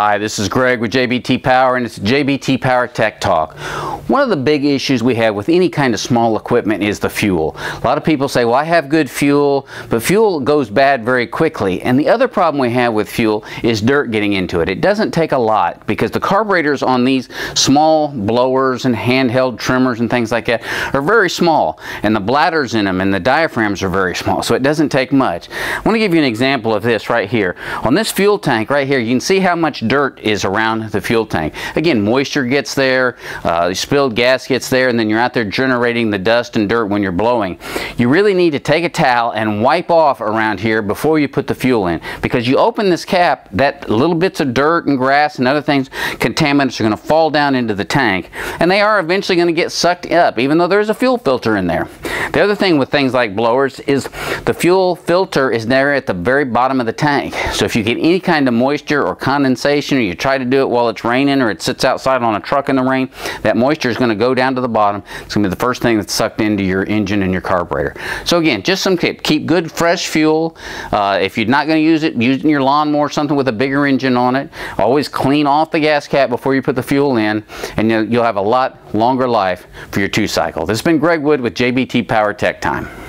Hi, this is Greg with JBT Power and it's JBT Power Tech Talk. One of the big issues we have with any kind of small equipment is the fuel. A lot of people say, well, I have good fuel, but fuel goes bad very quickly. And the other problem we have with fuel is dirt getting into it. It doesn't take a lot because the carburetors on these small blowers and handheld trimmers and things like that are very small. And the bladders in them and the diaphragms are very small, so it doesn't take much. I want to give you an example of this right here. On this fuel tank right here, you can see how much dirt is around the fuel tank. Again, moisture gets there, uh, spilled gas gets there, and then you're out there generating the dust and dirt when you're blowing. You really need to take a towel and wipe off around here before you put the fuel in because you open this cap, that little bits of dirt and grass and other things, contaminants are going to fall down into the tank and they are eventually going to get sucked up even though there's a fuel filter in there. The other thing with things like blowers is the fuel filter is there at the very bottom of the tank. So if you get any kind of moisture or condensation or you try to do it while it's raining or it sits outside on a truck in the rain, that moisture is going to go down to the bottom. It's going to be the first thing that's sucked into your engine and your carburetor. So again, just some tip. Keep good fresh fuel. Uh, if you're not going to use it, use it in your lawnmower, or something with a bigger engine on it. Always clean off the gas cap before you put the fuel in and you'll have a lot longer life for your two cycle. This has been Greg Wood with JBT Power Tech Time.